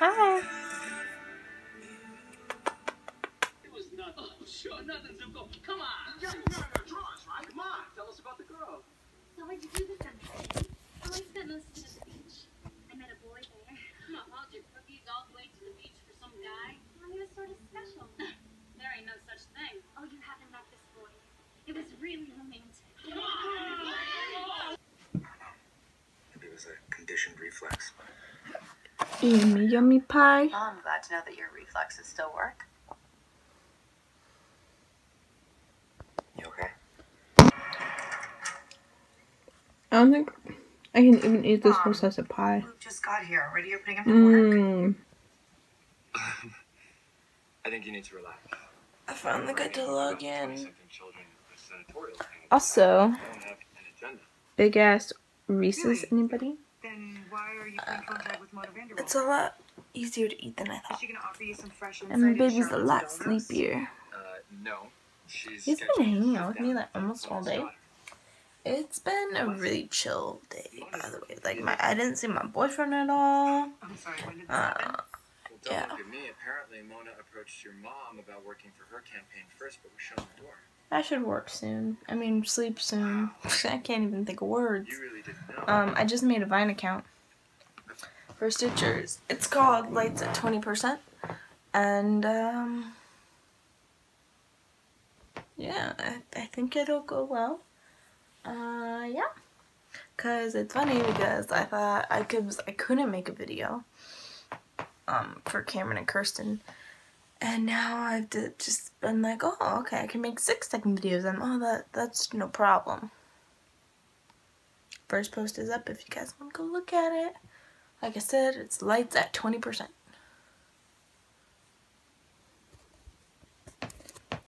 Hi. It was nothing. Oh, sure, nothing, Zuko. Come on. Yeah, you're gonna draw us, right? Come on, tell us about the girl. So what'd you do this summer? Oh, I spent most of it at the beach. I met a boy there. Come on, hauled your cookies all the way to the beach for some guy? Well, he was sort of special. There ain't no such thing. Oh, you haven't met this boy. It was really romantic. Maybe it was a conditioned reflex. Yummy, yummy pie. Well, I'm glad to know that your reflexes still work. You okay? I don't think I can even eat this whole slice of pie. Luke just got here. Already you're putting him to work. Mmm. I think you need to relax. I finally got to log in. 20-something children with senatorial candidates Also, don't have an agenda. big ass Reese's. Anybody? Then why are you playing contact with Mona Vanderwaal? It's a lot easier to eat than I Is thought. she gonna offer you some fresh And my baby's a lot sleepier. Uh, no. She's He's been hanging out with me, like, almost all day. It's been a really chill day, by the way. Like my, I didn't see my boyfriend at all. I'm sorry, when did this happen? Uh, Well, don't Yeah. look at me. Apparently, Mona approached your mom about working for her campaign first, but was shown the door. I should work soon. I mean, sleep soon. I can't even think of words. You really didn't know. Um, I just made a Vine account for Stitchers. It's called Lights at 20%. And, um, yeah, I, I think it'll go well. Uh, yeah. Cause it's funny because I thought I could, I couldn't make a video, um, for Cameron and Kirsten. And now I've just been like, oh, okay, I can make six second videos. And oh, that that's no problem. First post is up if you guys want to go look at it. Like I said, it's lights at 20%.